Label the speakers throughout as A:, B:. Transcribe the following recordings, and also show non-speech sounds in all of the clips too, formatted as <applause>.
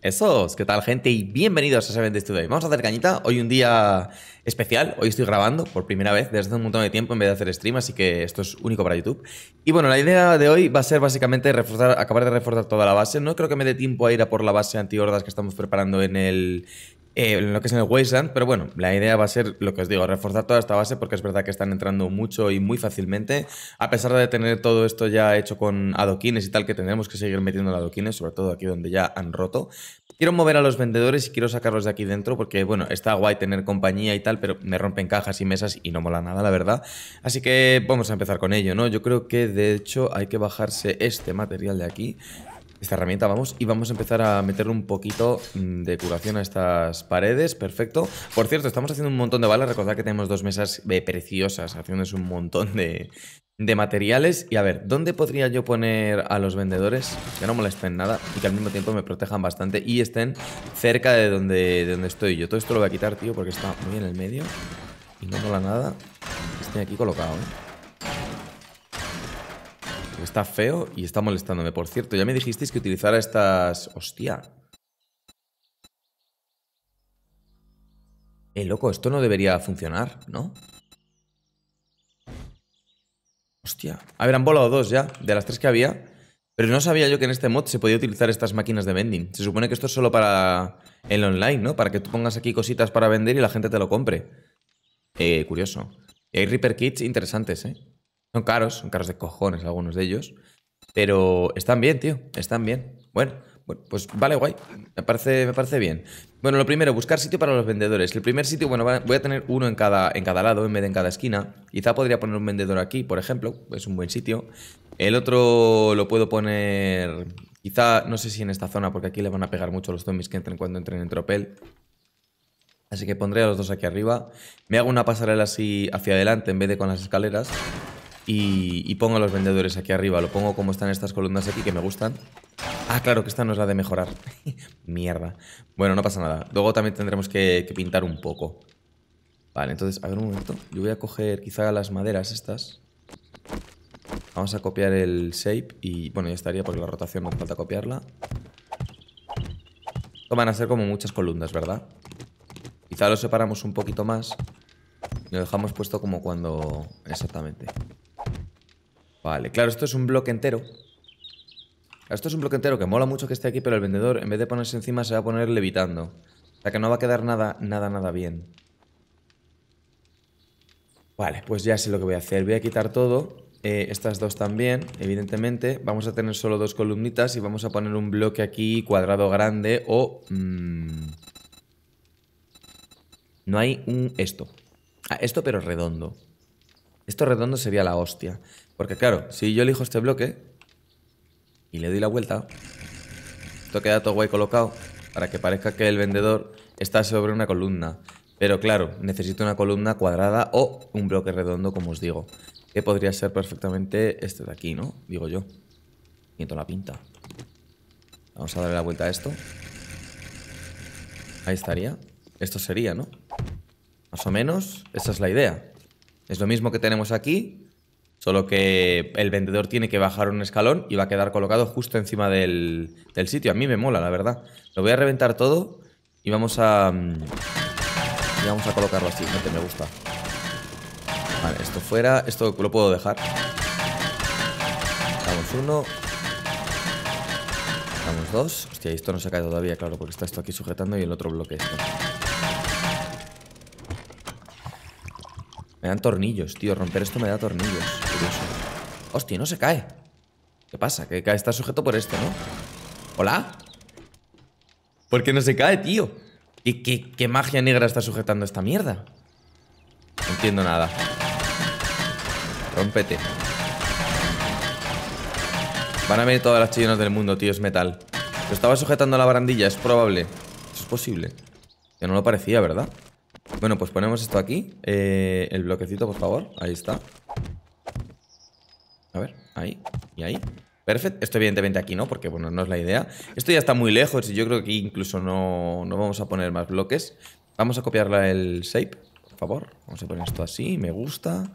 A: Esos, ¿qué tal gente? Y bienvenidos a Seven Days Today. Vamos a hacer cañita, hoy un día especial, hoy estoy grabando por primera vez desde hace un montón de tiempo en vez de hacer stream, así que esto es único para YouTube. Y bueno, la idea de hoy va a ser básicamente reforzar, acabar de reforzar toda la base. No creo que me dé tiempo a ir a por la base anti-hordas que estamos preparando en el, eh, lo que es en el Wasteland, pero bueno, la idea va a ser lo que os digo, reforzar toda esta base porque es verdad que están entrando mucho y muy fácilmente, a pesar de tener todo esto ya hecho con adoquines y tal, que tendremos que seguir metiendo adoquines, sobre todo aquí donde ya han roto. Quiero mover a los vendedores y quiero sacarlos de aquí dentro porque, bueno, está guay tener compañía y tal, pero me rompen cajas y mesas y no mola nada, la verdad. Así que vamos a empezar con ello, ¿no? Yo creo que, de hecho, hay que bajarse este material de aquí esta herramienta, vamos, y vamos a empezar a meterle un poquito mm, de curación a estas paredes, perfecto. Por cierto, estamos haciendo un montón de balas, recordad que tenemos dos mesas eh, preciosas, haciéndose un montón de, de materiales. Y a ver, ¿dónde podría yo poner a los vendedores que no molesten nada y que al mismo tiempo me protejan bastante y estén cerca de donde, de donde estoy yo? Todo esto lo voy a quitar, tío, porque está muy en el medio y no mola nada. Estoy aquí colocado, ¿eh? Está feo y está molestándome. Por cierto, ya me dijisteis que utilizara estas... Hostia. Eh, loco, esto no debería funcionar, ¿no? Hostia. A ver, han volado dos ya, de las tres que había. Pero no sabía yo que en este mod se podía utilizar estas máquinas de vending. Se supone que esto es solo para el online, ¿no? Para que tú pongas aquí cositas para vender y la gente te lo compre. Eh, curioso. Hay Reaper Kits interesantes, ¿eh? Son caros, son caros de cojones algunos de ellos. Pero están bien, tío. Están bien. Bueno, pues vale, guay. Me parece, me parece bien. Bueno, lo primero, buscar sitio para los vendedores. El primer sitio, bueno, voy a tener uno en cada, en cada lado en vez de en cada esquina. Quizá podría poner un vendedor aquí, por ejemplo. Es un buen sitio. El otro lo puedo poner... Quizá, no sé si en esta zona, porque aquí le van a pegar mucho los zombies que entren cuando entren en tropel. Así que pondré a los dos aquí arriba. Me hago una pasarela así hacia adelante en vez de con las escaleras. Y, pongo los vendedores aquí arriba. Lo pongo como están estas columnas aquí, que me gustan. Ah, claro, que esta no es la de mejorar. <laughs> Mierda. Bueno, no pasa nada. Luego también tendremos que, pintar un poco. Vale, entonces, a ver un momento. Yo voy a coger quizá las maderas estas. Vamos a copiar el shape y, bueno, ya estaría porque la rotación no falta copiarla. Esto van a ser como muchas columnas, ¿verdad? Quizá lo separamos un poquito más. Lo dejamos puesto como cuando... Exactamente. Vale, claro, esto es un bloque entero. Esto es un bloque entero que mola mucho que esté aquí, pero el vendedor, en vez de ponerse encima, se va a poner levitando. O sea que no va a quedar nada, nada, nada bien. Vale, pues ya sé lo que voy a hacer. Voy a quitar todo. Eh, estas dos también, evidentemente. Vamos a tener solo dos columnitas y vamos a poner un bloque aquí cuadrado grande o... Mm, no hay un esto. Ah, esto pero redondo. Esto redondo sería la hostia. Porque claro, si yo elijo este bloque y le doy la vuelta, esto queda todo guay colocado para que parezca que el vendedor está sobre una columna. Pero claro, necesito una columna cuadrada o un bloque redondo, como os digo. Que podría ser perfectamente este de aquí, ¿no? Digo yo. Siento la pinta. Vamos a darle la vuelta a esto. Ahí estaría. Esto sería, ¿no? Más o menos, esa es la idea. Es lo mismo que tenemos aquí, Solo que el vendedor tiene que bajar un escalón y va a quedar colocado justo encima del, sitio. A mí me mola, la verdad. Lo voy a reventar todo y vamos a... Mm, y vamos a colocarlo así. Gente, me gusta. Vale, esto fuera. Esto lo puedo dejar. Damos uno. Damos dos. Hostia, esto no se cae todavía, claro, porque está esto aquí sujetando y el otro bloque esto. Me dan tornillos, tío. Romper esto me da tornillos. Hostia, no se cae. ¿Qué pasa? Que está sujeto por esto, ¿no? ¿Hola? ¿Por qué no se cae, tío? ¿Qué, qué, magia negra está sujetando esta mierda? No entiendo nada. Rómpete. Van a venir todas las chillonas del mundo, tío. Es metal. Lo estaba sujetando a la barandilla, es probable. Eso es posible. Ya no lo parecía, ¿verdad? Bueno, pues ponemos esto aquí. Eh, el bloquecito, por favor. Ahí está. A ver, ahí y ahí. Perfecto. Esto evidentemente aquí no, porque bueno, no es la idea. Esto ya está muy lejos y yo creo que incluso no, no vamos a poner más bloques. Vamos a copiarla el shape, por favor. Vamos a poner esto así, me gusta.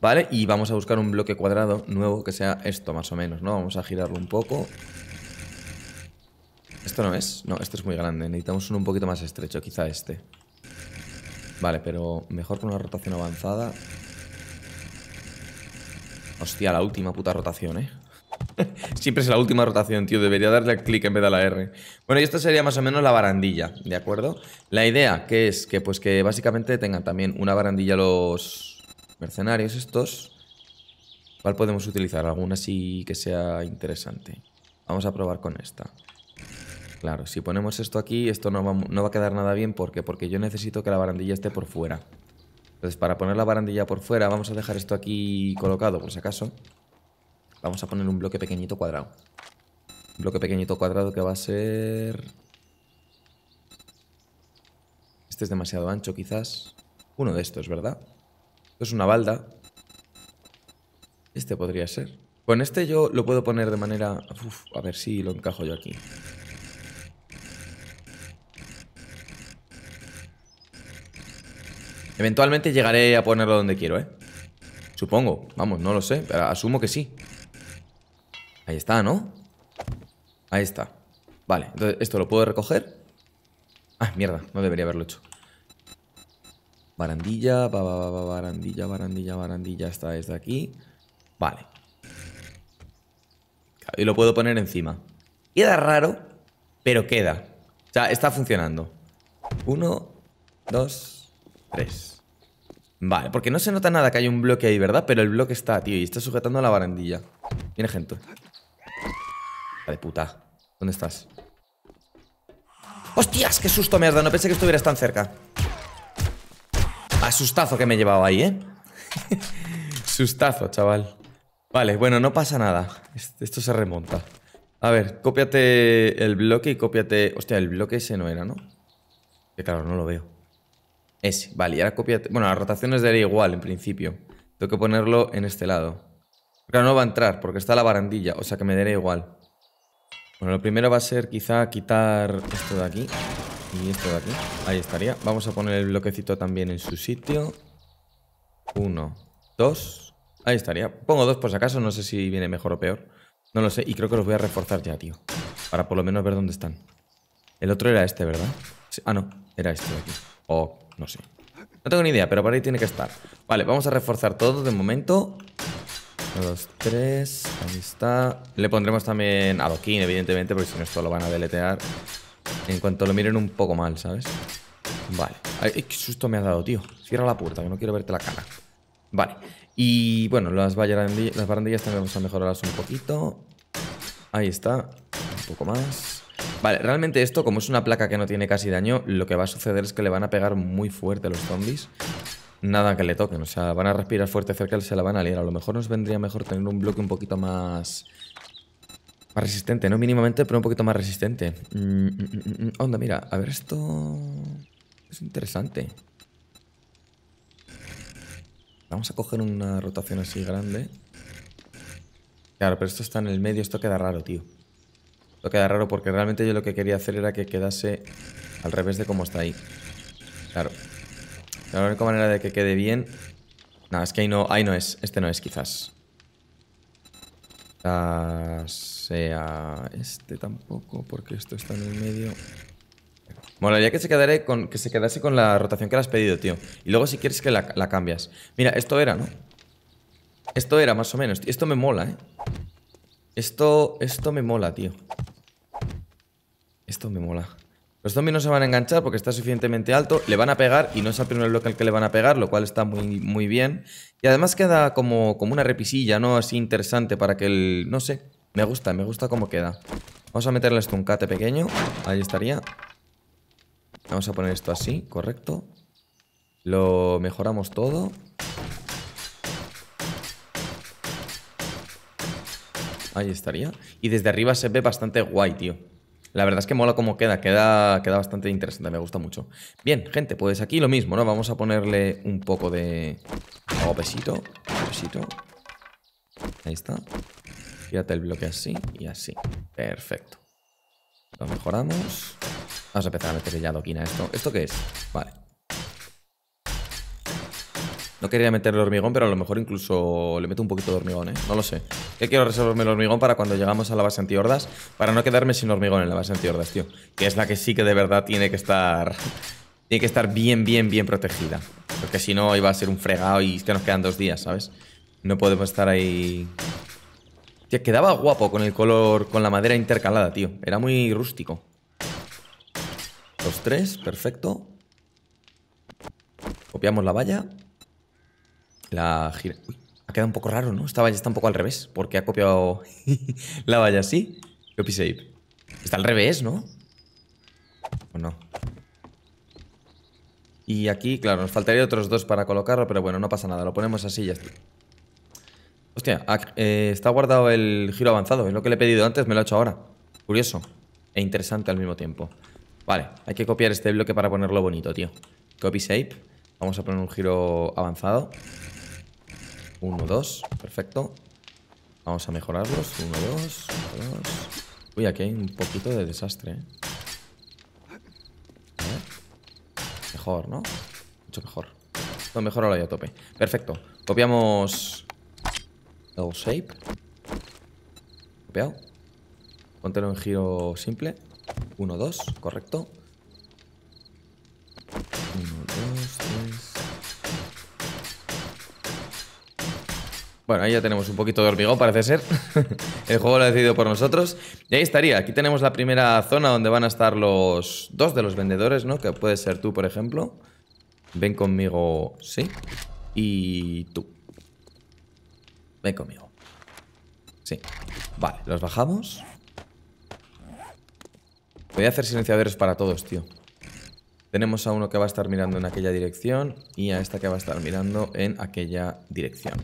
A: Vale, y vamos a buscar un bloque cuadrado nuevo que sea esto más o menos, ¿no? Vamos a girarlo un poco. ¿Esto no es? No, esto es muy grande. Necesitamos uno un poquito más estrecho, quizá este. Vale, pero mejor con una rotación avanzada. Hostia, la última puta rotación, ¿eh? <laughs> Siempre es la última rotación, tío. Debería darle al clic en vez de a la R. Bueno, y esto sería más o menos la barandilla, ¿de acuerdo? La idea que es que, pues, que básicamente tengan también una barandilla los mercenarios estos. ¿Cuál podemos utilizar? Alguna así que sea interesante. Vamos a probar con esta. Claro, si ponemos esto aquí, esto no va, a quedar nada bien. ¿Por qué? Porque yo necesito que la barandilla esté por fuera. Entonces, para poner la barandilla por fuera, vamos a dejar esto aquí colocado, por si acaso. Vamos a poner un bloque pequeñito cuadrado. Un bloque pequeñito cuadrado que va a ser... Este es demasiado ancho, quizás. Uno de estos, ¿verdad? Esto es una balda. Este podría ser. Con este yo lo puedo poner de manera... a ver si lo encajo yo aquí. Eventualmente llegaré a ponerlo donde quiero, ¿eh? Supongo. Vamos, no lo sé, pero asumo que sí. Ahí está, ¿no? Ahí está. Vale, entonces esto lo puedo recoger. Ah, mierda, no debería haberlo hecho. Barandilla, barandilla, barandilla, barandilla. Esta es de aquí. Vale. Y lo puedo poner encima. Queda raro, pero queda. O sea, está funcionando. Uno, dos, Vale, porque no se nota nada que hay un bloque ahí, ¿verdad? Pero el bloque está, tío, y está sujetando a la barandilla. Viene gente. de puta. ¿Dónde estás? ¡Hostias! ¡Qué susto me dado! No pensé que estuvieras tan cerca. Asustazo que me he llevado ahí, ¿eh? <laughs> Sustazo, chaval. Vale, bueno, no pasa nada. Esto se remonta. A ver, cópiate el bloque y cópiate... Hostia, el bloque ese no era, ¿no? Que claro, no lo veo. Ese, vale, y ahora cópiate... Bueno, las rotaciones daría igual, en principio. Tengo que ponerlo en este lado. Claro, no va a entrar, porque está la barandilla. O sea que me daría igual. Bueno, lo primero va a ser quizá quitar esto de aquí. Y esto de aquí. Ahí estaría. Vamos a poner el bloquecito también en su sitio. Uno, dos... Ahí estaría. Pongo dos por si acaso, no sé si viene mejor o peor. No lo sé, y creo que los voy a reforzar ya, tío. Para por lo menos ver dónde están. El otro era este, ¿verdad? Ah, no, era este de aquí. O, no sé. No tengo ni idea, pero por ahí tiene que estar. Vale, vamos a reforzar todo de momento. Uno, dos, tres. Ahí está. Le pondremos también adoquín, evidentemente, porque si no esto lo van a deletear. En cuanto lo miren un poco mal, ¿sabes? Vale. Ay, qué susto me ha dado, tío. Cierra la puerta, que no quiero verte la cara. Vale. Y bueno, las, las barandillas también vamos a mejorarlas un poquito. Ahí está. Un poco más. Vale, realmente esto, como es una placa que no tiene casi daño, lo que va a suceder es que le van a pegar muy fuerte los zombies. Nada que le toquen, o sea, van a respirar fuerte cerca y se la van a liar. A lo mejor nos vendría mejor tener un bloque un poquito más... Más resistente, no mínimamente, pero un poquito más resistente. Mm, mm, mm, onda, mira, a ver esto... Es interesante. Vamos a coger una rotación así grande. Claro, pero esto está en el medio, esto queda raro, tío. Esto queda raro porque realmente yo lo que quería hacer era que quedase al revés de cómo está ahí. Claro. La única manera de que quede bien... No, es que ahí no, ahí no es. Este no es, quizás. sea este tampoco, porque esto está en el medio. Molaría que se, quedare con, que se quedase con la rotación que le has pedido, tío. Y luego si quieres que la, la cambias. Mira, esto era, ¿no? Esto era, más o menos. Esto me mola, ¿eh? Esto, esto me mola, tío. Esto me mola. Los zombies no se van a enganchar porque está suficientemente alto. Le van a pegar y no es el primer bloque al que le van a pegar, lo cual está muy, muy bien. Y además queda como, como una repisilla, ¿no? Así interesante para que el... No sé. Me gusta, me gusta cómo queda. Vamos a meterle esto un cate pequeño. Ahí estaría. Vamos a poner esto así, correcto. Lo mejoramos todo. Ahí estaría. Y desde arriba se ve bastante guay, tío. La verdad es que mola cómo queda. Queda, queda bastante interesante, me gusta mucho. Bien, gente, pues aquí lo mismo, ¿no? Vamos a ponerle un poco de... Oh, pesito, pesito. Ahí está. Fíjate el bloque así y así. Perfecto. Lo mejoramos. Vamos a empezar a meterle ya adoquina a esto. ¿Esto qué es? Vale. No quería meterle hormigón, pero a lo mejor incluso le meto un poquito de hormigón, ¿eh? No lo sé. Que quiero reservarme el hormigón para cuando llegamos a la base antihordas, para no quedarme sin hormigón en la base antihordas, tío. Que es la que sí que de verdad tiene que estar... Tiene que estar bien, bien, bien protegida. Porque si no iba a ser un fregado y es que nos quedan dos días, ¿sabes? No podemos estar ahí... Tío, quedaba guapo con el color, con la madera intercalada, tío. Era muy rústico. Los tres, perfecto. Copiamos la valla. La gira... Uy, ha quedado un poco raro, ¿no? Esta valla está un poco al revés. Porque ha copiado <laughs> la valla así. Copy save. Está al revés, ¿no? ¿O no? Y aquí, claro, nos faltaría otros dos para colocarlo, pero bueno, no pasa nada. Lo ponemos así y ya está. Hostia, eh, está guardado el giro avanzado. Es lo que le he pedido antes, me lo ha hecho ahora. Curioso. E interesante al mismo tiempo. Vale, hay que copiar este bloque para ponerlo bonito, tío. Copy shape. Vamos a poner un giro avanzado. 1, 2, perfecto. Vamos a mejorarlos. 1, 2, 2. Uy, aquí hay un poquito de desastre. ¿eh? Mejor, ¿no? Mucho mejor. No, mejor ahora ya a tope. Perfecto. Copiamos el shape. Copiado. Póntelo en giro simple. 1, 2, correcto. 1, 2, 3. Bueno, ahí ya tenemos un poquito de hormigón, parece ser. <laughs> El juego lo ha decidido por nosotros. Y ahí estaría. Aquí tenemos la primera zona donde van a estar los dos de los vendedores, ¿no? Que puede ser tú, por ejemplo. Ven conmigo, sí. Y tú. Ven conmigo. Sí. Vale, los bajamos. Voy a hacer silenciadores para todos, tío. Tenemos a uno que va a estar mirando en aquella dirección y a esta que va a estar mirando en aquella dirección.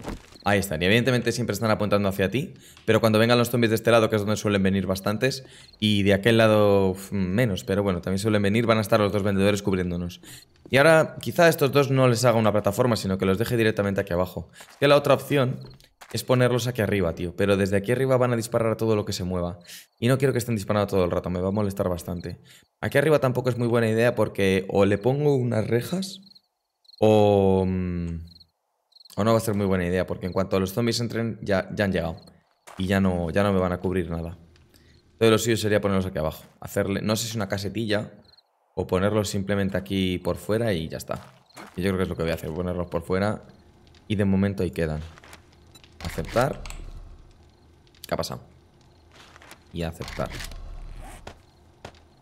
A: Ahí están. Y evidentemente siempre están apuntando hacia ti, pero cuando vengan los zombies de este lado, que es donde suelen venir bastantes, y de aquel lado menos, pero bueno, también suelen venir, van a estar los dos vendedores cubriéndonos. Y ahora, quizá a estos dos no les haga una plataforma, sino que los deje directamente aquí abajo. Es que la otra opción es ponerlos aquí arriba, tío. Pero desde aquí arriba van a disparar a todo lo que se mueva. Y no quiero que estén disparando todo el rato, me va a molestar bastante. Aquí arriba tampoco es muy buena idea porque o le pongo unas rejas o... Mm, o no va a ser muy buena idea porque en cuanto los zombies entren ya, ya han llegado. Y ya no, ya no me van a cubrir nada. Todo lo suyo sería ponerlos aquí abajo. Hacerle, no sé si una casetilla o ponerlos simplemente aquí por fuera y ya está. Y yo creo que es lo que voy a hacer, ponerlos por fuera y de momento ahí quedan. Aceptar. ¿Qué ha pasado? Y aceptar.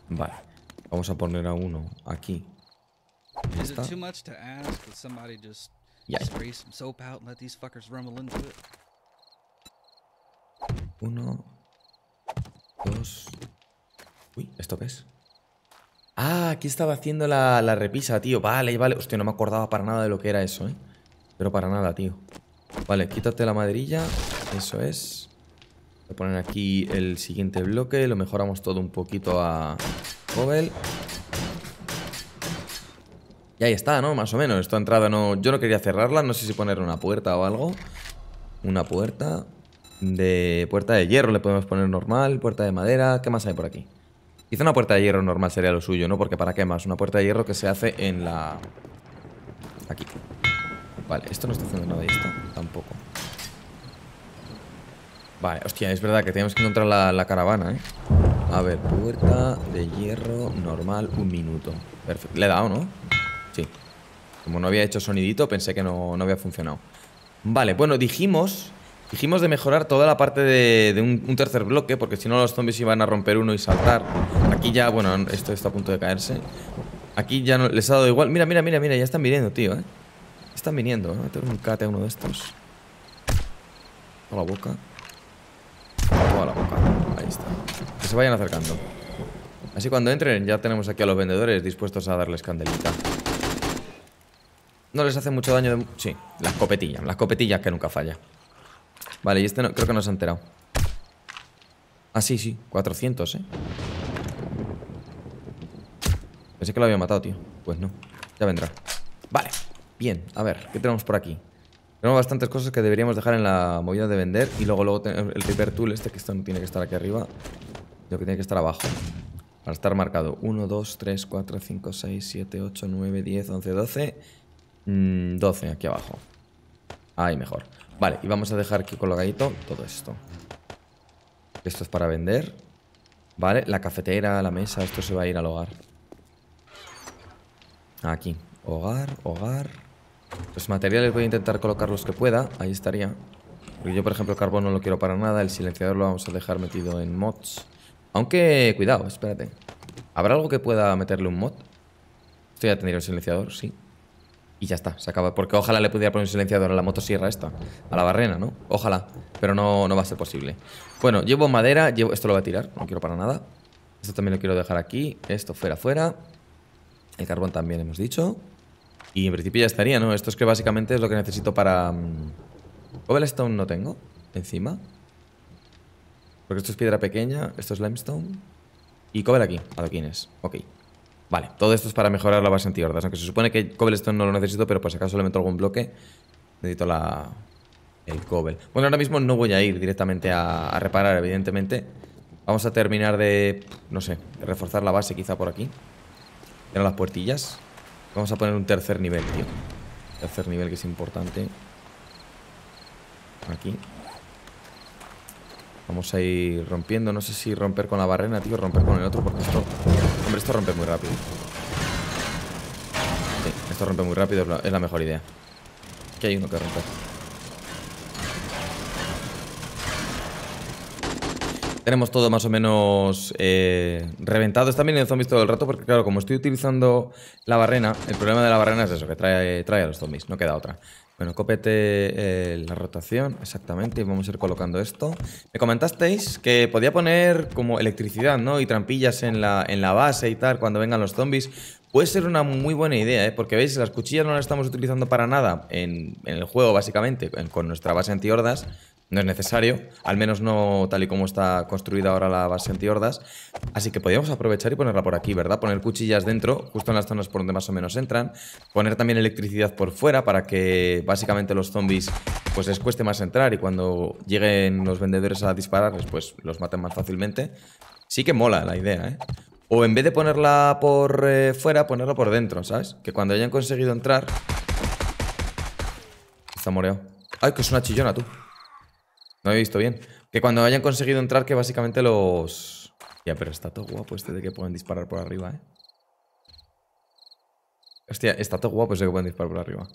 A: Vale. Vamos a poner a uno aquí. Ya está. Uno. Dos. Uy, ¿esto qué es? Ah, aquí estaba haciendo la, la repisa, tío. Vale, vale. Hostia, no me acordaba para nada de lo que era eso, ¿eh? Pero para nada, tío. Vale, quítate la maderilla. Eso es. Voy a poner aquí el siguiente bloque. Lo mejoramos todo un poquito a Hobel. Y ahí está, ¿no? Más o menos. Esta entrada no... Yo no quería cerrarla. No sé si poner una puerta o algo. Una puerta. De puerta de hierro le podemos poner normal. Puerta de madera. ¿Qué más hay por aquí? Quizá una puerta de hierro normal sería lo suyo, ¿no? Porque ¿para qué más? Una puerta de hierro que se hace en la... Aquí. Vale, esto no está haciendo nada y esto tampoco. Vale, hostia, es verdad que tenemos que encontrar la, caravana, ¿eh? A ver, puerta de hierro normal, un minuto. Perfecto. Le he dado, ¿no? Sí. Como no había hecho sonidito, pensé que no, había funcionado. Vale, bueno, dijimos... Dijimos de mejorar toda la parte de, un, tercer bloque, porque si no los zombies iban a romper uno y saltar. Aquí ya, bueno, esto está a punto de caerse. Aquí ya no, les ha dado igual. Mira, mira, mira, mira, ya están viniendo, tío, ¿eh? Están viniendo, ¿no? Tengo un cate a uno de estos. Toda la boca. Toda la boca. Ahí está. Que se vayan acercando. Así cuando entren ya tenemos aquí a los vendedores dispuestos a darles candelita. No les hace mucho daño de... Sí, la escopetilla. La escopetilla que nunca falla. Vale, y este creo que no se ha enterado. Ah, sí, sí. 400, ¿eh? Pensé que lo había matado, tío. Pues no. Ya vendrá. Vale. Bien, a ver, ¿qué tenemos por aquí? Tenemos bastantes cosas que deberíamos dejar en la movida de vender Y luego, luego el Reaper Tool este, que esto no tiene que estar aquí arriba Lo que tiene que estar abajo Para estar marcado 1, 2, 3, 4, 5, 6, 7, 8, 9, 10, 11, 12 12 mm, aquí abajo. Ahí mejor. Vale, y vamos a dejar aquí colocadito todo esto. Esto es para vender. Vale, la cafetera, la mesa, esto se va a ir al hogar. Aquí. Hogar, hogar. Los materiales voy a intentar colocar los que pueda. Ahí estaría. Porque yo, por ejemplo, el carbón no lo quiero para nada. El silenciador lo vamos a dejar metido en mods. Aunque, cuidado, espérate. ¿Habrá algo que pueda meterle un mod? Esto ya tendría un silenciador, sí. Y ya está, se acaba. Porque ojalá le pudiera poner un silenciador a la motosierra esta. A la barrena, ¿no? Ojalá. Pero no, no va a ser posible. Bueno, llevo madera. Llevo... Esto lo voy a tirar. No quiero para nada. Esto también lo quiero dejar aquí. Esto fuera, fuera. El carbón también hemos dicho. Y en principio ya estaría, ¿no? Esto es que básicamente es lo que necesito para... Um... Cobblestone no tengo. Encima. Porque esto es piedra pequeña. Esto es limestone. Y cobble aquí. Adoquines. Ok. Vale, todo esto es para mejorar la base anti-hordas. Aunque se supone que cobblestone no lo necesito, pero por si acaso le meto algún bloque, necesito la, el cobble. Bueno, ahora mismo no voy a ir directamente a, reparar, evidentemente. Vamos a terminar de, no sé, de reforzar la base quizá por aquí. Tienen las puertillas. Vamos a poner un tercer nivel, tío. Tercer nivel que es importante. Aquí. Vamos a ir rompiendo. No sé si romper con la barrena, tío. Romper con el otro porque esto... Hombre, esto rompe muy rápido. Sí, esto rompe muy rápido. Es la, mejor idea. Aquí hay uno que romper. Tenemos todo más o menos eh, reventado. Están viniendo zombies todo el rato porque, claro, como estoy utilizando la barrena, el problema de la barrena es eso, que trae, trae a los zombies. No queda otra. Bueno, copete eh, la rotación, exactamente, y vamos a ir colocando esto. Me comentasteis que podía poner como electricidad, ¿no? Y trampillas en la, en la base y tal, cuando vengan los zombies. Puede ser una muy buena idea, ¿eh? Porque veis, las cuchillas no las estamos utilizando para nada en, en el juego, básicamente, con nuestra base anti-hordas. No es necesario, al menos no tal y como está construida ahora la base anti-hordas. Así que podríamos aprovechar y ponerla por aquí, ¿verdad? Poner cuchillas dentro, justo en las zonas por donde más o menos entran. Poner también electricidad por fuera para que básicamente los zombies pues les cueste más entrar y cuando lleguen los vendedores a dispararles pues los maten más fácilmente. Sí que mola la idea, ¿eh? O en vez de ponerla por eh, fuera, ponerla por dentro, ¿sabes? Que cuando hayan conseguido entrar... Está moreado. Ay, que es una chillona, tú. No he visto bien. Que cuando hayan conseguido entrar, que básicamente los... Ya, pero está todo guapo este de que pueden disparar por arriba, ¿eh? Hostia, está todo guapo ese que pueden disparar por arriba.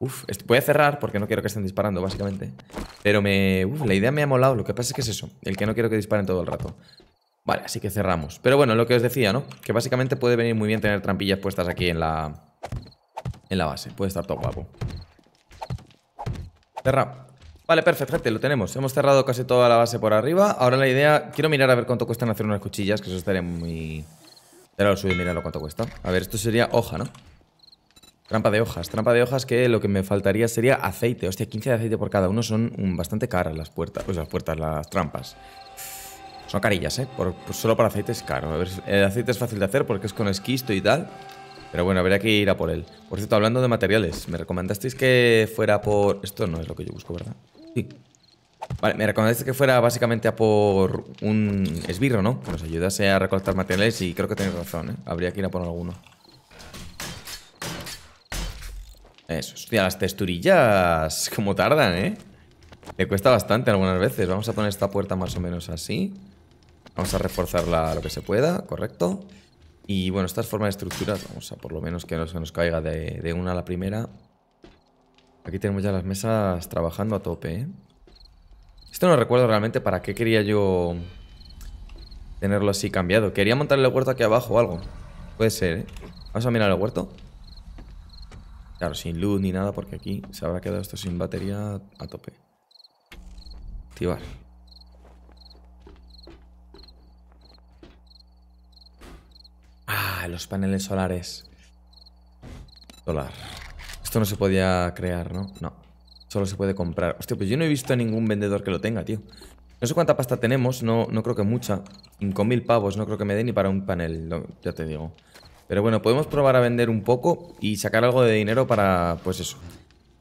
A: Uf, voy a cerrar porque no quiero que estén disparando, básicamente. Pero me... Uf, la idea me ha molado. Lo que pasa es que es eso. El que no quiero que disparen todo el rato. Vale, así que cerramos. Pero bueno, lo que os decía, ¿no? Que básicamente puede venir muy bien tener trampillas puestas aquí en la... En la base. Puede estar todo guapo. Cerra. Vale, perfecto, gente, lo tenemos. Hemos cerrado casi toda la base por arriba. Ahora la idea... Quiero mirar a ver cuánto cuestan hacer unas cuchillas, que eso estaría muy... Era lo suyo, mirarlo cuánto cuesta. A ver, esto sería hoja, ¿no? Trampa de hojas. Trampa de hojas que lo que me faltaría sería aceite. Hostia, 15 de aceite por cada uno son bastante caras las puertas. Pues las puertas, las trampas. Son carillas, ¿eh? Por, solo para aceite es caro. A ver, el aceite es fácil de hacer porque es con esquisto y tal. Pero bueno, habría que ir a por él. Por cierto, hablando de materiales, me recomendasteis que fuera por... Esto no es lo que yo busco, ¿verdad? Sí. Vale, me recomendaste que fuera básicamente a por un esbirro, ¿no? Que nos ayudase a recolectar materiales y creo que tenéis razón, ¿eh? Habría que ir a por alguno. Eso, hostia, las texturillas <laughs> como tardan, ¿eh? Le cuesta bastante algunas veces. Vamos a poner esta puerta más o menos así. Vamos a reforzarla lo que se pueda, correcto. Y bueno, estas formas de estructuras, vamos a por lo menos que no se nos caiga de, de una a la primera. Aquí tenemos ya las mesas trabajando a tope, ¿eh? Esto no recuerdo realmente para qué quería yo tenerlo así cambiado. Quería montar el huerto aquí abajo o algo. Puede ser, ¿eh? Vamos a mirar el huerto. Claro, sin luz ni nada porque aquí se habrá quedado esto sin batería a tope. Activar. Ah, los paneles solares. Solar no se podía crear, ¿no? No. Solo se puede comprar. Hostia, pues yo no he visto a ningún vendedor que lo tenga, tío. No sé cuánta pasta tenemos, no, no creo que mucha. 5.000 pavos, no creo que me dé ni para un panel, ya te digo. Pero bueno, podemos probar a vender un poco y sacar algo de dinero para, pues eso,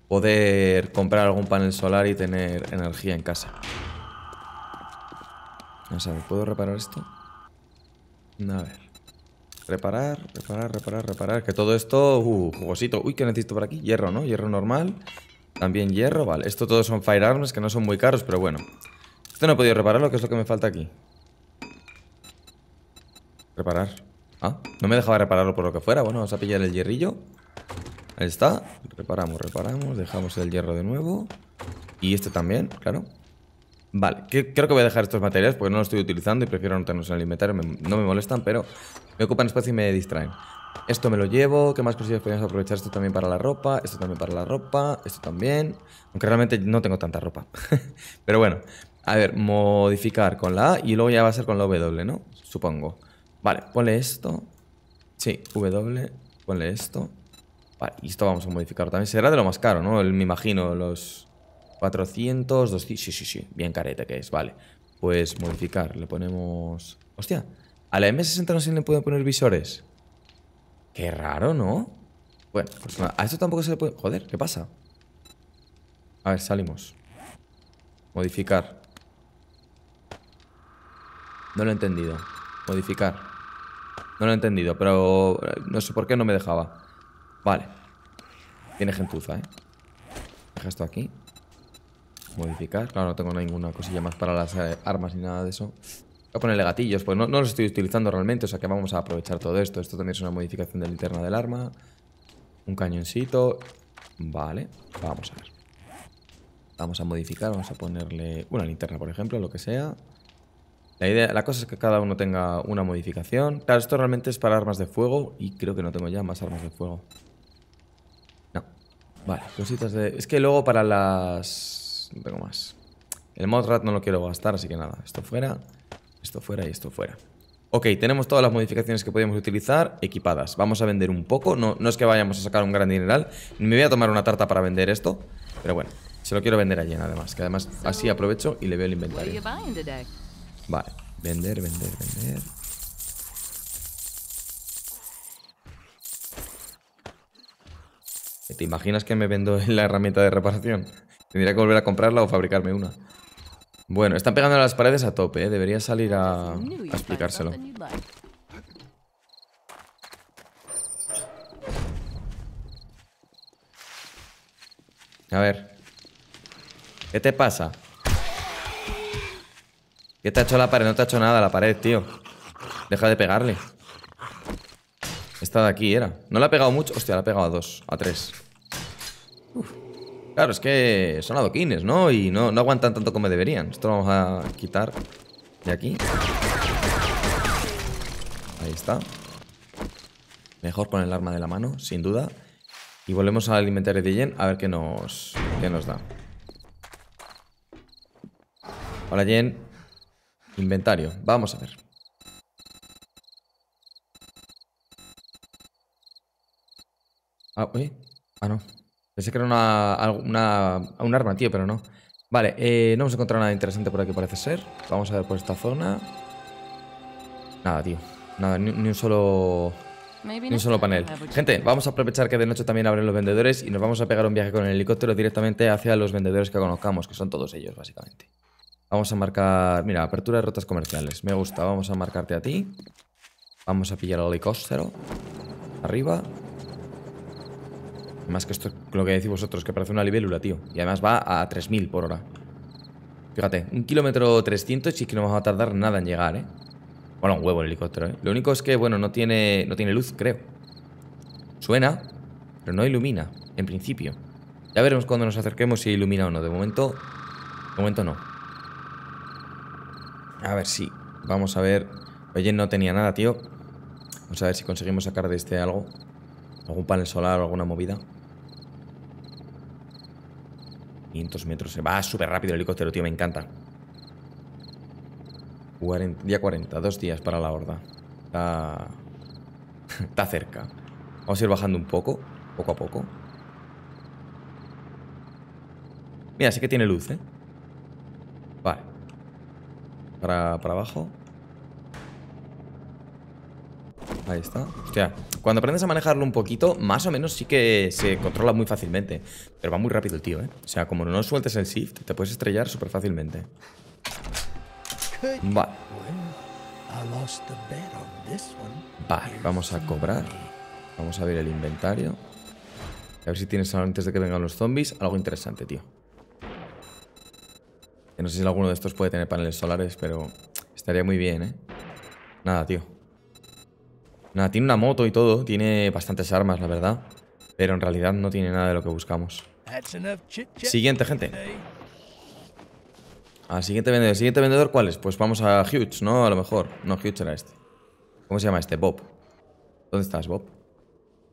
A: poder comprar algún panel solar y tener energía en casa. Vamos a ver, ¿puedo reparar esto? A ver. Reparar, reparar, reparar, reparar. Que todo esto... Uh, jugosito. Uy, ¿qué necesito por aquí? Hierro, ¿no? Hierro normal. También hierro, vale. Esto todos son firearms, que no son muy caros, pero bueno. Esto no he podido repararlo, que es lo que me falta aquí. Reparar. Ah, no me dejaba repararlo por lo que fuera. Bueno, vamos a pillar el hierrillo. Ahí está. Reparamos, reparamos. Dejamos el hierro de nuevo. Y este también, claro. Vale, creo que voy a dejar estos materiales porque no los estoy utilizando y prefiero no tenerlos en el inventario. no me molestan, pero me ocupan espacio y me distraen. Esto me lo llevo. ¿Qué más cosillas podemos aprovechar? Esto también para la ropa. Esto también para la ropa. Esto también. Aunque realmente no tengo tanta ropa. <laughs> pero bueno. A ver, modificar con la A y luego ya va a ser con la W, ¿no? Supongo. Vale, ponle esto. Sí, W. Ponle esto. Vale, y esto vamos a modificar también. Será de lo más caro, ¿no? me imagino los... 400, 200... Sí, sí, sí. Bien carete que es, vale. Pues modificar. Le ponemos... Hostia. A la M60 no se le pueden poner visores. Qué raro, ¿no? Bueno, pues A esto tampoco se le puede... Joder, ¿qué pasa? A ver, salimos. Modificar. No lo he entendido. Modificar. No lo he entendido, pero no sé por qué no me dejaba. Vale. Tiene gentuza, ¿eh? Deja esto aquí. Modificar. Claro, no tengo ninguna cosilla más para las eh, armas ni nada de eso. Voy a ponerle gatillos, pues no, los estoy utilizando realmente, o sea que vamos a aprovechar todo esto. Esto también es una modificación de linterna del arma. Un cañoncito. Vale, vamos a ver. Vamos a modificar, vamos a ponerle una linterna, por ejemplo, lo que sea. La, idea, la cosa es que cada uno tenga una modificación. Claro, esto realmente es para armas de fuego y creo que no tengo ya más armas de fuego. No. Vale, cositas de... Es que luego para las no tengo más. El modrat no lo quiero gastar, así que nada. Esto fuera, esto fuera y esto fuera. Ok, tenemos todas las modificaciones que podemos utilizar equipadas. Vamos a vender un poco. No, no es que vayamos a sacar un gran dineral. Me voy a tomar una tarta para vender esto. Pero bueno, se lo quiero vender a Jen además. Que además así aprovecho y le veo el inventario. Vale, vender, vender, vender. ¿Te imaginas que me vendo la herramienta de reparación? Tendría que volver a comprarla o fabricarme una. Bueno, están pegando las paredes a tope, ¿eh? Debería salir a, a explicárselo. A ver. ¿Qué te pasa? ¿Qué te ha hecho la pared? No te ha hecho nada la pared, tío. Deja de pegarle. Esta de aquí era. No la ha pegado mucho. Hostia, la ha pegado a dos, a tres. Claro, es que son adoquines, ¿no? Y no, no aguantan tanto como deberían. Esto lo vamos a quitar de aquí. Ahí está. Mejor con el arma de la mano, sin duda. Y volvemos al inventario de Jen a ver qué nos, qué nos da. Hola Jen. Inventario. Vamos a ver. Ah, uy. Ah, no. Pensé que era una, un arma, tío, pero no. Vale, eh, no hemos encontrado nada interesante por aquí, parece ser. Vamos a ver por esta zona. Nada, tío. Nada, ni, un solo... Ni un solo panel. Gente, vamos a aprovechar que de noche también abren los vendedores y nos vamos a pegar un viaje con el helicóptero directamente hacia los vendedores que conozcamos, que son todos ellos, básicamente. Vamos a marcar... Mira, apertura de rutas comerciales. Me gusta. Vamos a marcarte a ti. Vamos a pillar el helicóptero. Arriba. Más que esto, lo que decís vosotros, que parece una libélula, tío. Y además va a 3000 por hora. Fíjate, un kilómetro 300 y que no vamos a tardar nada en llegar, ¿eh? Bueno, un huevo el helicóptero, ¿eh? Lo único es que, bueno, no tiene, no tiene luz, creo. Suena, pero no ilumina, en principio. Ya veremos cuando nos acerquemos si ilumina o no. De momento, de momento no. A ver si, vamos a ver. Oye, no tenía nada, tío. Vamos a ver si conseguimos sacar de este algo. Algún panel solar o alguna movida. 500 metros. Se va súper rápido el helicóptero, tío. Me encanta. día 40. Dos días para la horda. Está... <laughs> Está cerca. Vamos a ir bajando un poco. Poco a poco. Mira, sí que tiene luz, ¿eh? Vale. Para, para abajo. Ahí está. Hostia, cuando aprendes a manejarlo un poquito, más o menos sí que se controla muy fácilmente. Pero va muy rápido el tío, ¿eh? O sea, como no sueltes el shift, te puedes estrellar súper fácilmente. Vale. Vale, vamos a cobrar. Vamos a ver el inventario. A ver si tienes antes de que vengan los zombies algo interesante, tío. Que no sé si alguno de estos puede tener paneles solares, pero estaría muy bien, ¿eh? Nada, tío. Nada, tiene una moto y todo. Tiene bastantes armas, la verdad. Pero en realidad no tiene nada de lo que buscamos. Siguiente, gente. Al siguiente vendedor. ¿Siguiente vendedor cuál es? Pues vamos a Huge, ¿no? A lo mejor. No, Huge era este. ¿Cómo se llama este? Bob. ¿Dónde estás, Bob?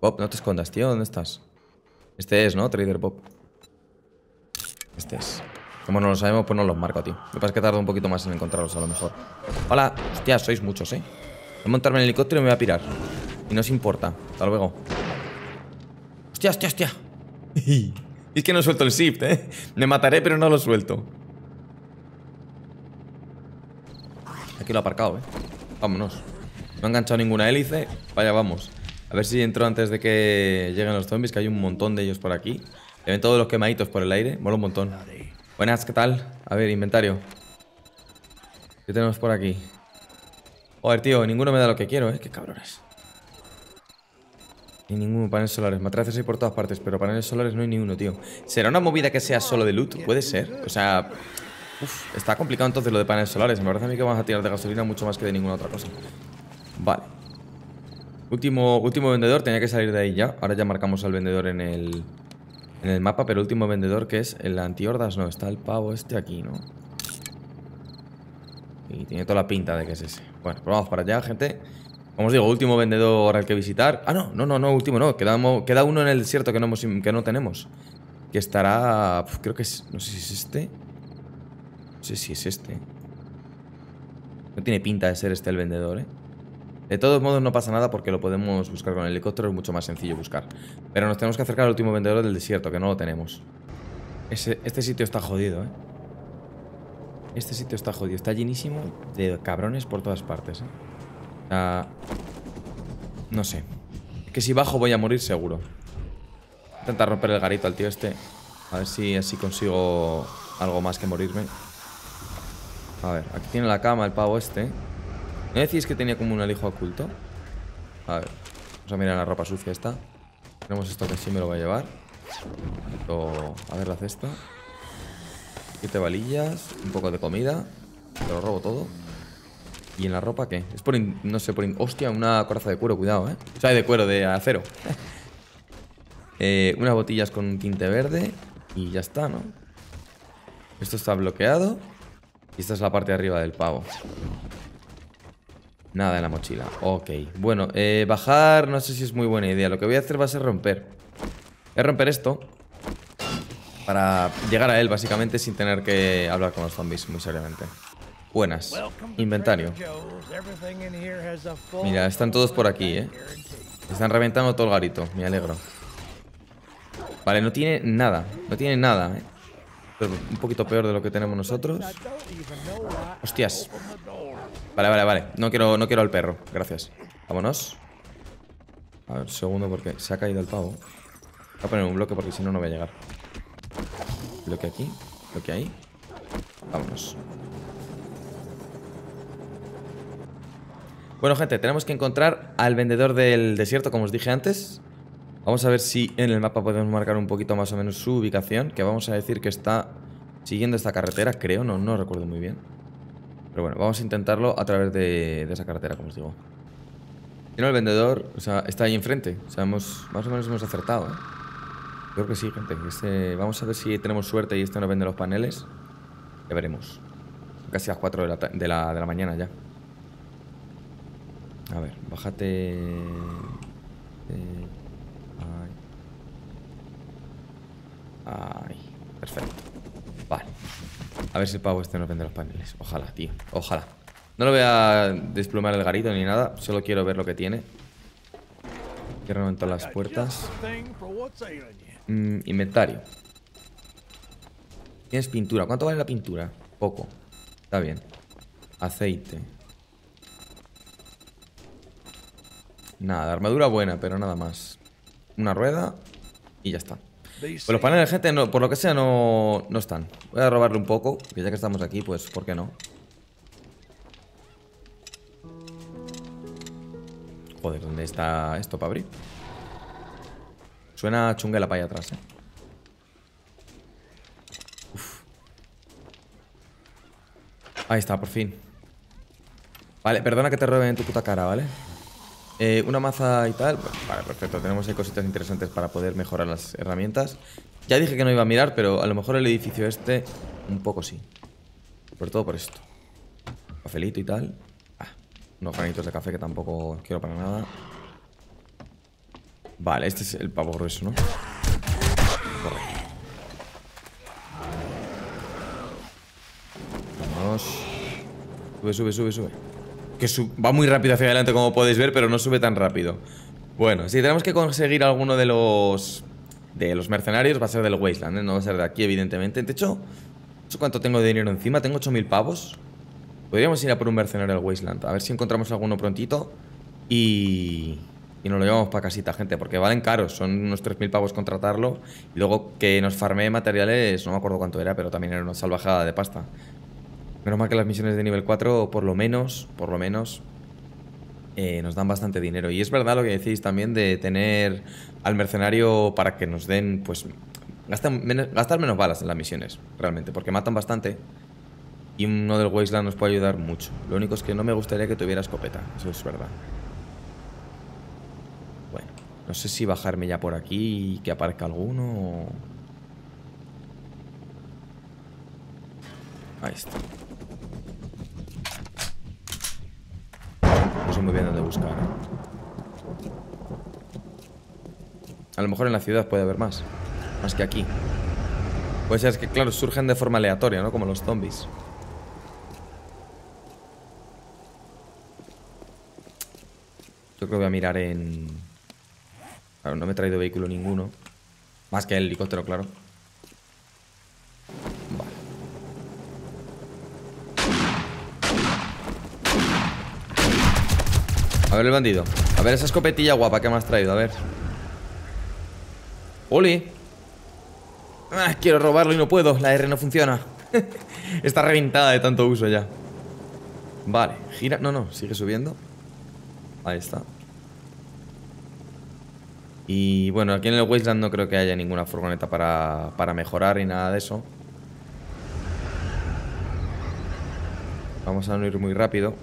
A: Bob, no te escondas, tío. ¿Dónde estás? Este es, ¿no? Trader Bob. Este es. Como no lo sabemos, pues no los marco, tío. Me pasa que tardo un poquito más en encontrarlos, a lo mejor. Hola. Hostia, sois muchos, ¿eh? Voy a montarme en el helicóptero y me voy a pirar. Y no os importa. Hasta luego. Hostia, hostia, hostia. <laughs> es que no suelto el shift, ¿eh? Me mataré, pero no lo suelto. Aquí lo he aparcado, ¿eh? Vámonos. No ha enganchado ninguna hélice. Vaya, vamos. A ver si entro antes de que lleguen los zombies, que hay un montón de ellos por aquí. Se ven todos los quemaditos por el aire. Mola un montón. Buenas, ¿qué tal? A ver, inventario. ¿Qué tenemos por aquí? Joder, tío, ninguno me da lo que quiero, ¿eh? Qué cabrones. Ni ninguno, paneles solares. Matraces hay por todas partes, pero paneles solares no hay ninguno, tío. ¿Será una movida que sea solo de loot? Puede ser. O sea, uf, está complicado entonces lo de paneles solares. Me parece a mí que vamos a tirar de gasolina mucho más que de ninguna otra cosa. Vale. Último, último vendedor, tenía que salir de ahí ya. Ahora ya marcamos al vendedor en el, en el mapa, pero último vendedor que es el antihordas, no, está el pavo este aquí, ¿no? Y tiene toda la pinta de que es ese. Bueno, pues vamos para allá, gente. Como os digo, último vendedor al que visitar. Ah, no, no, no, no, último no. Queda, queda uno en el desierto que no, hemos, que no tenemos. Que estará... creo que es... No sé si es este. No sé si es este. No tiene pinta de ser este el vendedor, ¿eh? De todos modos no pasa nada porque lo podemos buscar con el helicóptero, es mucho más sencillo buscar. Pero nos tenemos que acercar al último vendedor del desierto, que no lo tenemos. este sitio está jodido, ¿eh? Este sitio está jodido, está llenísimo de cabrones por todas partes, ¿eh? Sea, no sé. Que si bajo voy a morir seguro. Intentar romper el garito al tío este. A ver si así consigo algo más que morirme. A ver, aquí tiene la cama el pavo este. ¿No decís que tenía como un alijo oculto? A ver, vamos a mirar la ropa sucia esta. Tenemos esto que sí me lo voy a llevar. A ver la cesta. Siete valillas, un poco de comida. Te lo robo todo. ¿Y en la ropa qué? Es por... no sé, por... hostia, una coraza de cuero, cuidado, ¿eh? O sea, de cuero, de acero. <laughs> eh, unas botillas con un tinte verde. Y ya está, ¿no? Esto está bloqueado. Y esta es la parte de arriba del pavo. Nada en la mochila. Ok. Bueno, eh, bajar no sé si es muy buena idea. Lo que voy a hacer va a ser romper. Voy a romper esto. Para llegar a él, básicamente, sin tener que hablar con los zombies muy seriamente. Buenas. Inventario. Mira, están todos por aquí, ¿eh? Están reventando todo el garito. Me alegro. Vale, no tiene nada. No tiene nada, ¿eh? Un poquito peor de lo que tenemos nosotros. Hostias. Vale, vale, vale. No quiero, no quiero al perro. Gracias. Vámonos. A ver, segundo porque se ha caído el pavo. Voy a poner un bloque porque si no, no voy a llegar. Bloque aquí. Bloque ahí. Vámonos. Bueno, gente, tenemos que encontrar al vendedor del desierto, como os dije antes. Vamos a ver si en el mapa podemos marcar un poquito más o menos su ubicación. Que vamos a decir que está siguiendo esta carretera, creo. No, no recuerdo muy bien. Pero bueno, vamos a intentarlo a través de, esa carretera, como os digo. no, el vendedor, o sea, está ahí enfrente. O sea, más o menos hemos acertado, ¿eh? Creo que sí, gente. Este, vamos a ver si tenemos suerte y este nos vende los paneles. Ya veremos. Casi a las 4 de la, de la, mañana ya. A ver, bájate... Eh. Ay, perfecto. Vale. A ver si el pavo este nos vende los paneles. Ojalá, tío. Ojalá. No lo voy a desplumar el garito ni nada. Solo quiero ver lo que tiene. Quiero reventar las puertas. Mm, inventario. Tienes pintura. ¿Cuánto vale la pintura? Poco. Está bien. Aceite. Nada, armadura buena, pero nada más. Una rueda y ya está. Pues los paneles, gente, no, por lo que sea, no, no están. Voy a robarle un poco, que ya que estamos aquí, pues, ¿por qué no? Joder, ¿dónde está esto para abrir? Suena chunguela para allá atrás, eh. Ahí está, por fin. Vale, perdona que te roben en tu puta cara, ¿vale? Eh, una maza y tal. Vale, perfecto. Tenemos ahí cositas interesantes para poder mejorar las herramientas. Ya dije que no iba a mirar, pero a lo mejor el edificio este un poco sí. Sobre todo por esto. Cafelito y tal. Ah, unos granitos de café que tampoco quiero para nada. Vale, este es el pavo grueso, ¿no? Vamos. Sube, sube, sube, sube. Que va muy rápido hacia adelante, como podéis ver, pero no sube tan rápido. Bueno, si tenemos que conseguir alguno de los... De los mercenarios va a ser del Wasteland, ¿eh? No va a ser de aquí, evidentemente. De hecho, cuánto tengo de dinero encima. Tengo 8.000 pavos. Podríamos ir a por un mercenario del Wasteland. A ver si encontramos alguno prontito. Y... Y nos lo llevamos para casita, gente, porque valen caros. Son unos 3.000 pavos contratarlo. Y luego que nos farmee materiales, no me acuerdo cuánto era, pero también era una salvajada de pasta. Menos mal que las misiones de nivel 4, por lo menos, por lo menos, eh, nos dan bastante dinero. Y es verdad lo que decís también de tener al mercenario para que nos den, pues, gastar menos balas en las misiones, realmente, porque matan bastante. Y uno del Wasteland nos puede ayudar mucho. Lo único es que no me gustaría que tuviera escopeta, eso es verdad. No sé si bajarme ya por aquí y que aparezca alguno o... Ahí está. No sé muy bien dónde buscar. ¿eh? A lo mejor en la ciudad puede haber más. Más que aquí. Puede ser que, claro, surgen de forma aleatoria, ¿no? Como los zombies. Yo creo que voy a mirar en no me he traído vehículo ninguno. Más que el helicóptero, claro. Vale. A ver el bandido. A ver esa escopetilla guapa que me has traído, a ver. ¡Oli! Ah, quiero robarlo y no puedo. La R no funciona. <laughs> Está reventada de tanto uso ya. Vale, gira. No, no, sigue subiendo. Ahí está. Y bueno, aquí en el Wasteland no creo que haya ninguna furgoneta para, para mejorar y nada de eso. Vamos a no ir muy rápido,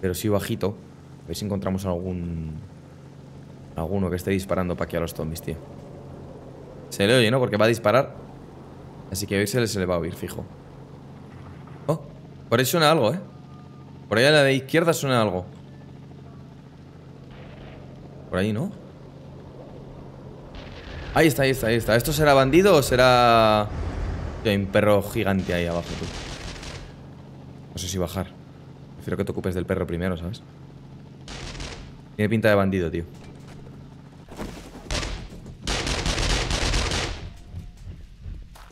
A: pero sí bajito. A ver si encontramos algún... Alguno que esté disparando para aquí a los zombies, tío. Se le oye, ¿no? Porque va a disparar. Así que hoy se le, se le va a oír, fijo. Oh, por ahí suena algo, ¿eh? Por ahí a la de izquierda suena algo. Por ahí, ¿no? Ahí está, ahí está, ahí está. ¿Esto será bandido o será... Hay un perro gigante ahí abajo, tú. No sé si bajar. Prefiero que te ocupes del perro primero, ¿sabes? Tiene pinta de bandido, tío.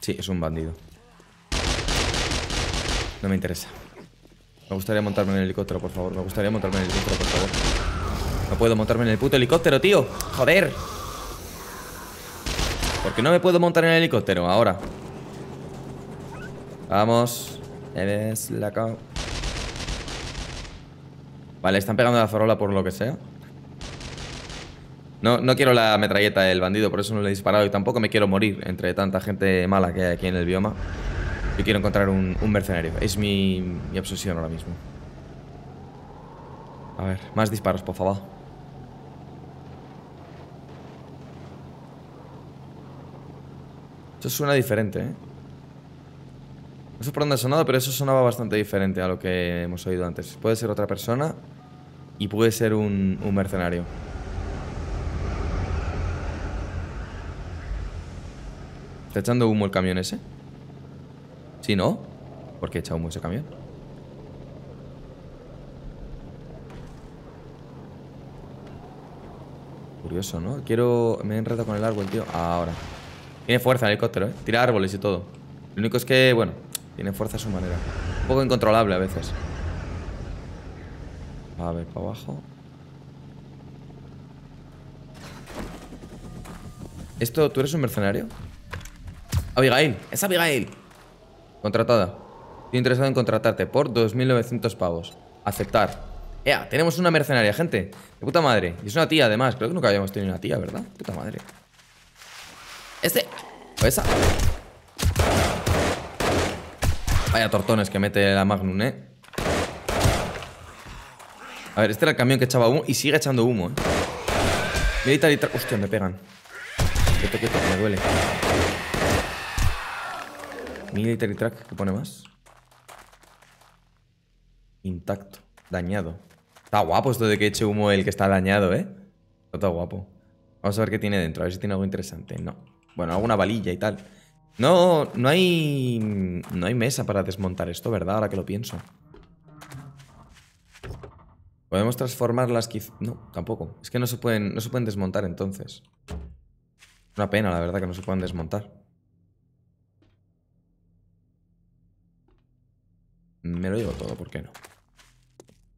A: Sí, es un bandido. No me interesa. Me gustaría montarme en el helicóptero, por favor. Me gustaría montarme en el helicóptero, por favor. No puedo montarme en el puto helicóptero, tío. Joder. Porque no me puedo montar en el helicóptero ahora. Vamos. Eres la Vale, están pegando la farola por lo que sea. No, no quiero la metralleta del bandido, por eso no le he disparado. Y tampoco me quiero morir entre tanta gente mala que hay aquí en el bioma. Yo quiero encontrar un, mercenario. Es mi, mi obsesión ahora mismo. A ver, más disparos, por favor. Esto suena diferente, ¿eh? No sé por dónde ha sonado, pero eso sonaba bastante diferente a lo que hemos oído antes. Puede ser otra persona y puede ser un, mercenario. ¿Está echando humo el camión ese? ¿Sí, no? ¿Por qué echa humo ese camión? Curioso, ¿no? Quiero... Me he enredado con el árbol, tío. Ahora. Tiene fuerza el helicóptero, ¿eh? Tira árboles y todo. Lo único es que, bueno, tiene fuerza a su manera. Un poco incontrolable a veces. A ver, para abajo. Esto, ¿tú eres un mercenario? Abigail, es Abigail. Contratada. Estoy interesado en contratarte por 2.900 pavos. Aceptar. ¡Ea! Tenemos una mercenaria, gente. De puta madre. Y es una tía, además. Creo que nunca habíamos tenido una tía, ¿verdad? Puta madre. Este. O esa. Vaya tortones que mete la Magnum, ¿eh? A ver, este era el camión que echaba humo y sigue echando humo, ¿eh? Militar y Hostia, me pegan. Quieto, quieto, me duele. Military track, ¿qué pone más? Intacto, dañado. Está guapo esto de que eche humo el que está dañado, ¿eh? Está guapo. Vamos a ver qué tiene dentro, a ver si tiene algo interesante. No. Bueno, alguna valilla y tal. No, no hay... No hay mesa para desmontar esto, ¿verdad? Ahora que lo pienso. Podemos transformarlas quizá... No, tampoco. Es que no se pueden, no se pueden desmontar entonces. Una pena, la verdad, que no se puedan desmontar. Me lo llevo todo, ¿por qué no?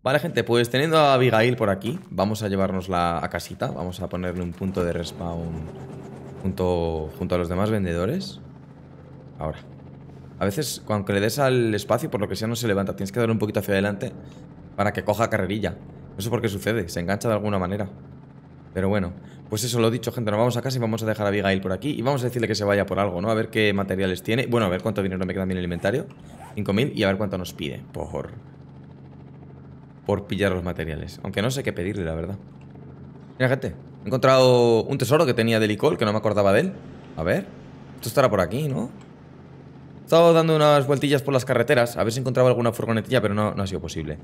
A: Vale, gente, pues teniendo a Abigail por aquí, vamos a llevárnosla a casita. Vamos a ponerle un punto de respawn junto, junto a los demás vendedores. Ahora. A veces, cuando le des al espacio, por lo que sea, no se levanta. Tienes que dar un poquito hacia adelante para que coja carrerilla. No sé por qué sucede, se engancha de alguna manera. Pero bueno, pues eso lo dicho, gente. Nos vamos a casa y vamos a dejar a Abigail por aquí. Y vamos a decirle que se vaya por algo, ¿no? A ver qué materiales tiene. Bueno, a ver cuánto dinero me queda en el inventario. 5.000 y a ver cuánto nos pide. Por... Por pillar los materiales. Aunque no sé qué pedirle, la verdad. Mira, gente. He encontrado un tesoro que tenía de licol, que no me acordaba de él. A ver. Esto estará por aquí, ¿no? He estado dando unas vueltillas por las carreteras a ver si encontraba alguna furgonetilla, pero no, no ha sido posible.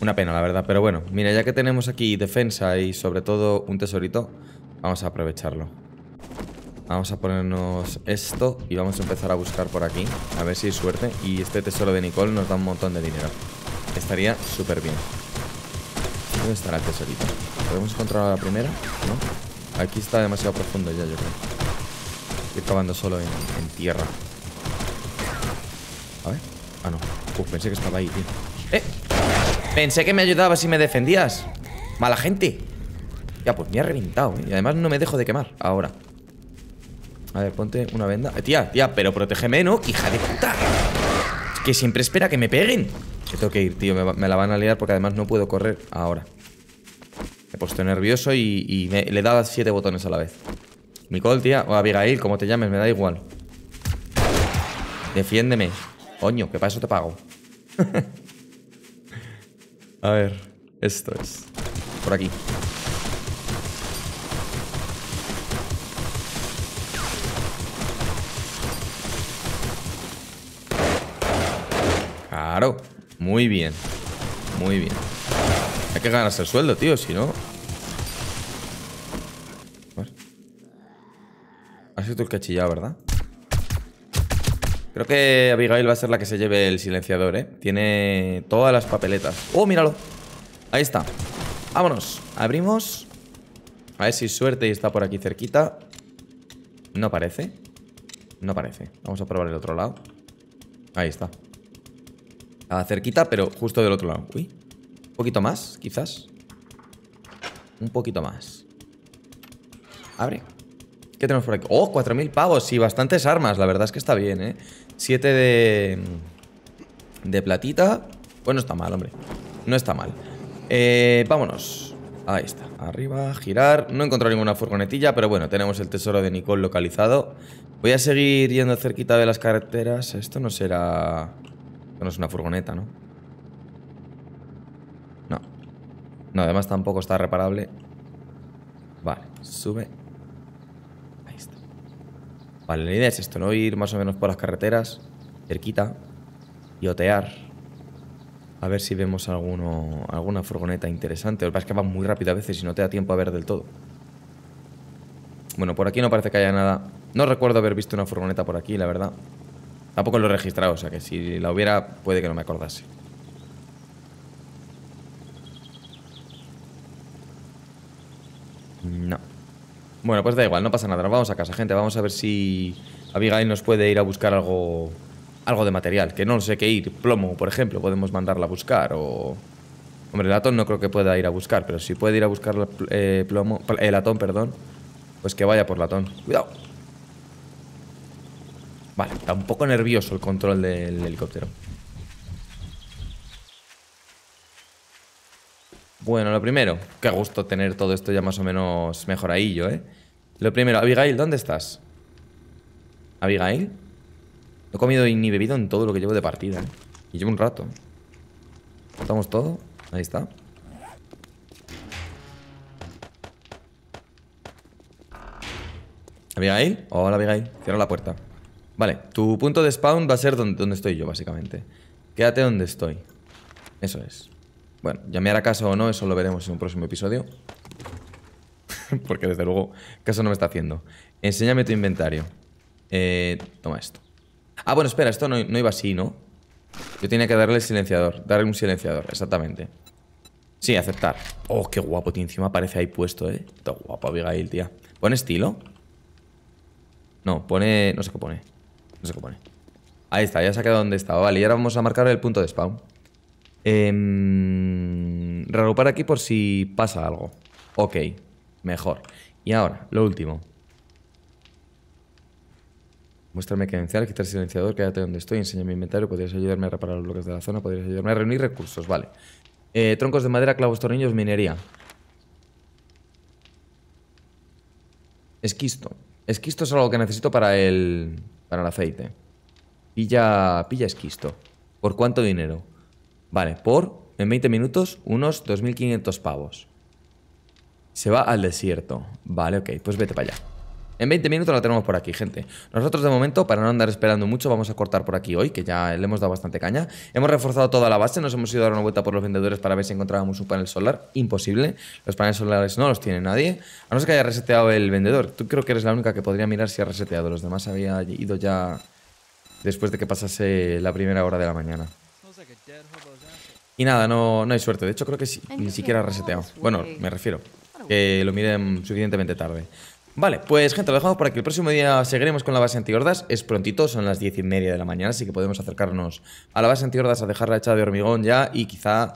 A: Una pena, la verdad. Pero bueno, mira, ya que tenemos aquí defensa y sobre todo un tesorito, vamos a aprovecharlo. Vamos a ponernos esto y vamos a empezar a buscar por aquí. A ver si hay suerte. Y este tesoro de Nicole nos da un montón de dinero. Estaría súper bien. ¿Dónde estará el tesorito? ¿Podemos encontrar la primera? ¿No? Aquí está demasiado profundo ya, yo creo. Estoy cavando solo en tierra. A ver. Ah, no. Uf, pensé que estaba ahí, tío. ¡Eh! Pensé que me ayudabas y me defendías. Mala gente. Ya, pues me ha reventado, ¿eh? Y además no me dejo de quemar ahora. A ver, ponte una venda. Eh, tía, tía, pero protégeme, ¿no? Hija de puta. Es que siempre espera que me peguen. Que tengo que ir, tío. Me, la van a liar porque además no puedo correr ahora. Me he puesto nervioso y, le he dado siete botones a la vez. Nicole, tía, o Abigail, como te llames, me da igual. Defiéndeme. Coño, que para eso te pago. <laughs> A ver, esto es. Por aquí. Claro, muy bien. Muy bien. Hay que ganarse el sueldo, tío, si no. Has sido el que ha chillado, ¿verdad? Creo que Abigail va a ser la que se lleve el silenciador, ¿eh? Tiene todas las papeletas. ¡Oh, míralo! Ahí está. Vámonos. Abrimos. A ver si suerte y está por aquí cerquita. No parece. No parece. Vamos a probar el otro lado. Ahí está. A cerquita, pero justo del otro lado. Uy. Poquito más, quizás. Un poquito más. Abre. ¿Qué tenemos por aquí? ¡Oh! 4.000 pavos. Sí, bastantes armas. La verdad es que está bien, ¿eh? 7 de... De platita. Pues no está mal, hombre. No está mal. Eh, vámonos. Ahí está. Arriba, girar. No he encontrado ninguna furgonetilla, pero bueno, tenemos el tesoro de Nicole localizado. Voy a seguir yendo cerquita de las carreteras. Esto no será... Esto no es una furgoneta. No. No, además tampoco está reparable. Vale, sube. Vale, la idea es esto, ¿no? Ir más o menos por las carreteras, cerquita, y otear. A ver si vemos alguno, alguna furgoneta interesante. Lo que es que va muy rápido a veces y no te da tiempo a ver del todo. Bueno, por aquí no parece que haya nada. No recuerdo haber visto una furgoneta por aquí, la verdad. Tampoco lo he registrado, o sea que si la hubiera, puede que no me acordase. No. Bueno, pues da igual, no pasa nada. Nos vamos a casa, gente. Vamos a ver si Abigail nos puede ir a buscar algo algo de material. Que no sé qué ir. Plomo, por ejemplo, podemos mandarla a buscar. O... Hombre, el latón no creo que pueda ir a buscar, pero si puede ir a buscar eh, plomo, el latón, perdón, pues que vaya por latón. Cuidado. Vale, está un poco nervioso el control del helicóptero. Bueno, lo primero, qué gusto tener todo esto ya más o menos mejoradillo, ¿eh? Lo primero, Abigail, ¿dónde estás? ¿Abigail? No he comido ni bebido en todo lo que llevo de partida, ¿eh? Y llevo un rato. Cortamos todo. Ahí está. Abigail. Hola, Abigail. Cierra la puerta. Vale, tu punto de spawn va a ser donde, donde estoy yo, básicamente. Quédate donde estoy. Eso es. Bueno, ya me hará caso o no, eso lo veremos en un próximo episodio. <laughs> Porque desde luego, caso no me está haciendo. Enséñame tu inventario. Eh, toma esto. Ah, bueno, espera, esto no, no iba así, ¿no? Yo tenía que darle el silenciador. Darle un silenciador, exactamente. Sí, aceptar. Oh, qué guapo, tío. Encima aparece ahí puesto, ¿eh? Está guapo, Abigail, tía. ¿Pone estilo? No, pone... No sé qué pone. No sé qué pone. Ahí está, ya se ha quedado donde estaba. Vale, y ahora vamos a marcar el punto de spawn. Eh, reagrupar aquí por si pasa algo. Ok, mejor. Y ahora, lo último. Muéstrame credencial, quitar el silenciador, quédate donde estoy, enseña mi inventario, podrías ayudarme a reparar los bloques de la zona, podrías ayudarme a reunir recursos, vale. Eh, troncos de madera, clavos, tornillos, minería. Esquisto. Esquisto es algo que necesito para el, para el aceite. Pilla, pilla esquisto. ¿Por cuánto dinero? Vale, por, en 20 minutos, unos 2.500 pavos. Se va al desierto. Vale, ok, pues vete para allá. En 20 minutos la tenemos por aquí, gente. Nosotros de momento, para no andar esperando mucho, vamos a cortar por aquí hoy, que ya le hemos dado bastante caña. Hemos reforzado toda la base, nos hemos ido a dar una vuelta por los vendedores para ver si encontrábamos un panel solar. Imposible. Los paneles solares no los tiene nadie. A no ser que haya reseteado el vendedor. Tú creo que eres la única que podría mirar si ha reseteado. Los demás había ido ya después de que pasase la primera hora de la mañana. Y nada, no, no hay suerte. De hecho, creo que sí, ni siquiera ha reseteado. Bueno, me refiero. Que lo miren suficientemente tarde. Vale, pues gente, lo dejamos por aquí. El próximo día seguiremos con la base antigordas. Es prontito, son las diez y media de la mañana, así que podemos acercarnos a la base antigordas a dejarla hecha de hormigón ya y quizá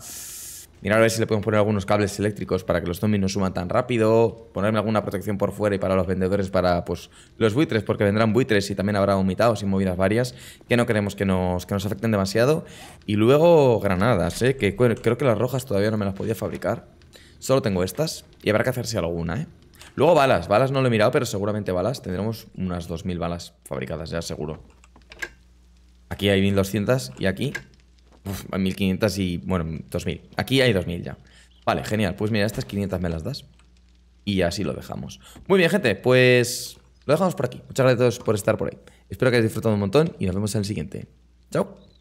A: mirar a ver si le podemos poner algunos cables eléctricos para que los zombies no suman tan rápido, ponerme alguna protección por fuera y para los vendedores para pues los buitres, porque vendrán buitres y también habrá humitados y movidas varias que no queremos que nos, que nos afecten demasiado. Y luego granadas, ¿eh? que creo que las rojas todavía no me las podía fabricar. Solo tengo estas y habrá que hacerse alguna, ¿eh? Luego balas, balas no lo he mirado, pero seguramente balas. Tendremos unas 2.000 balas fabricadas, ya seguro. Aquí hay 1.200 y aquí uf, 1.500 y, bueno, 2.000. Aquí hay 2.000 ya. Vale, genial. Pues mira, estas 500 me las das. Y así lo dejamos. Muy bien, gente, pues lo dejamos por aquí. Muchas gracias a todos por estar por ahí. Espero que hayáis disfrutado un montón y nos vemos en el siguiente. Chao.